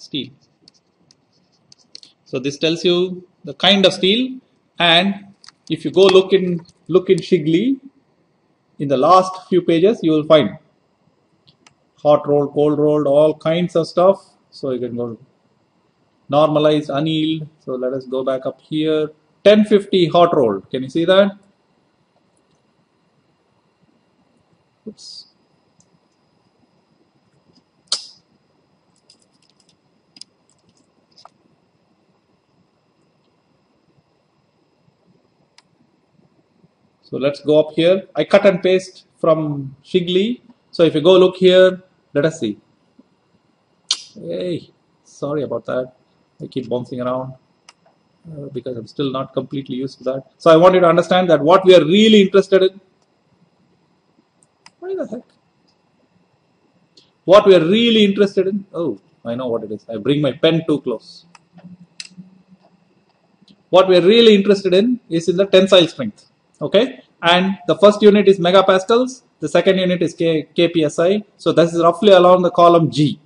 steel. So this tells you the kind of steel and if you go look in look in Shigley in the last few pages you will find hot rolled, cold rolled, all kinds of stuff. So you can go normalized, annealed. So let us go back up here. 1050 hot rolled. Can you see that? Oops. So let's go up here. I cut and paste from Shigley. So if you go look here, let us see. Hey, sorry about that. I keep bouncing around uh, because I'm still not completely used to that. So I want you to understand that what we are really interested in. Why the heck? What we are really interested in. Oh, I know what it is. I bring my pen too close. What we are really interested in is in the tensile strength okay? And the first unit is megapascals. The second unit is K, kpsi so this is roughly along the column g.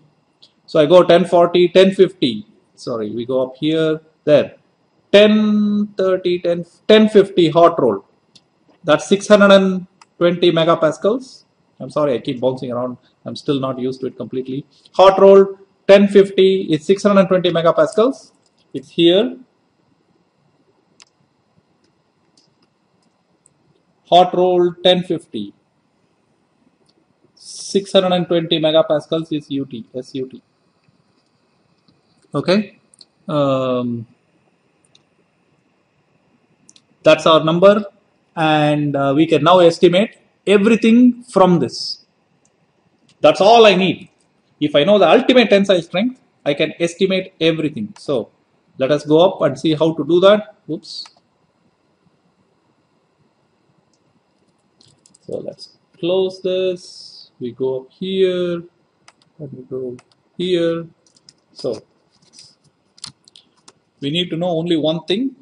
So i go 1040 1050 sorry we go up here there. 1030 10 1050 hot roll. That's 620 megapascals. I'm sorry i keep bouncing around. I'm still not used to it completely. Hot roll 1050 is 620 megapascals. It's here hot roll 1050 620 megapascals is ut sut okay? Um, that's our number and uh, we can now estimate everything from this. That's all i need. If i know the ultimate tensile strength i can estimate everything. So let us go up and see how to do that. Oops So let's close this. We go up here and we go here. So we need to know only one thing.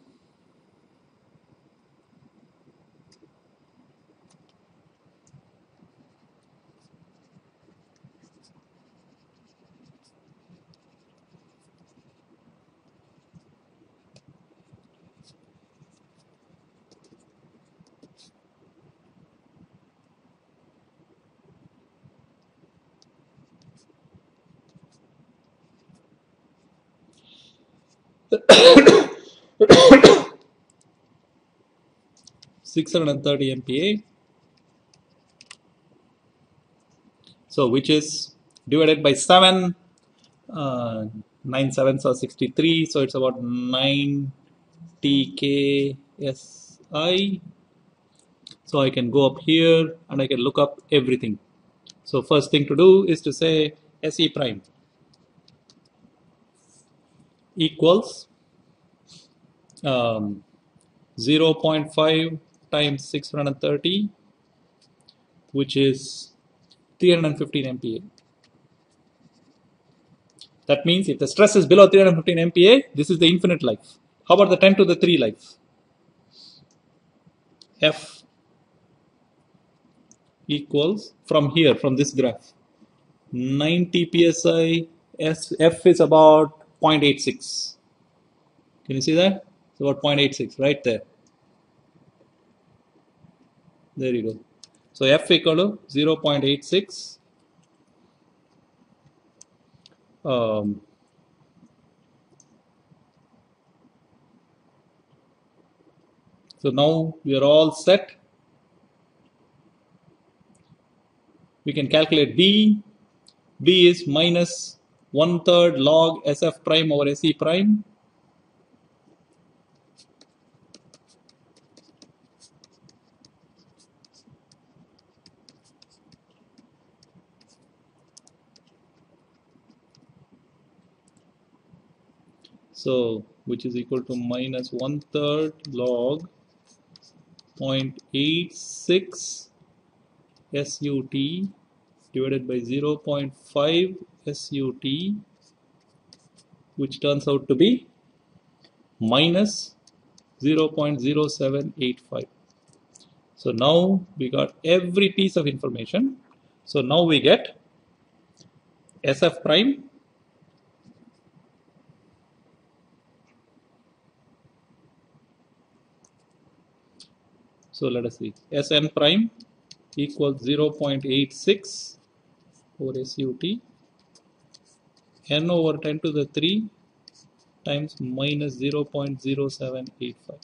Six hundred and thirty MPa. So which is divided by seven. Uh, nine sevens are sixty-three, so it's about nine TKSI. So I can go up here and I can look up everything. So first thing to do is to say SE prime equals um, 0.5 times 630 which is 315 MPa. That means if the stress is below 315 MPa, this is the infinite life. How about the 10 to the 3 life? F equals from here, from this graph, 90 psi, S, F is about 0.86. Can you see that? It's about 0.86 right there. There you go. So F equal to 0.86. Um, so now we are all set. We can calculate B. B is minus one third log SF prime over SE prime. So, which is equal to minus one third log 0.86 SUT divided by 0.5 SUT which turns out to be minus 0.0785 so now we got every piece of information. So now we get SF prime so let us see. Sn prime equals 0.86 over SUT n over 10 to the 3 times minus 0.0785.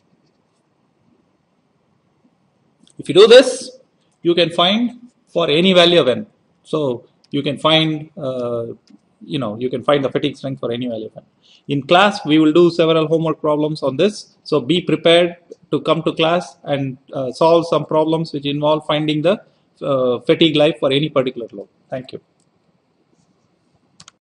If you do this, you can find for any value of n. So you can find, uh, you know, you can find the fatigue strength for any value of n. In class, we will do several homework problems on this. So be prepared to come to class and uh, solve some problems which involve finding the Uh, fatigue life for any particular load. Thank you.